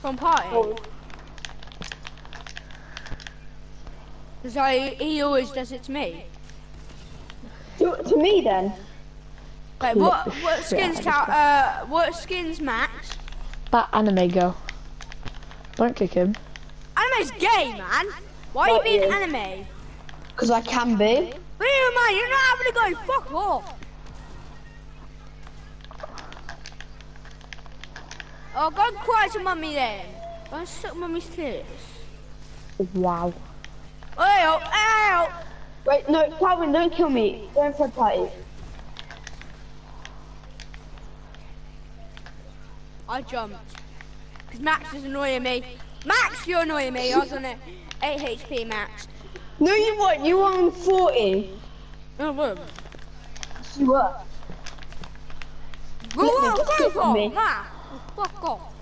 From party. Oh, Because I he always does it to me. to, to me then. Like what what Shit, skins I count uh what skins max? That anime girl. Don't kick him. Anime's gay man. Why are you being anime? Because I can be. What are you man? You're not having to go. Fuck off. Oh, go and cry to mummy then. Go and suck mummy's tits. Wow. Ow, ow. Oh, oh. Wait, no, Calvin, don't kill me. Go in for a party. I jumped. Because Max is annoying me. Max, you're annoying me. I was on a 8 HP max. No, you weren't. You were on 40. No, whoa. You were. Whoa, just whoa, skip whoa, me. Max. Fuck off.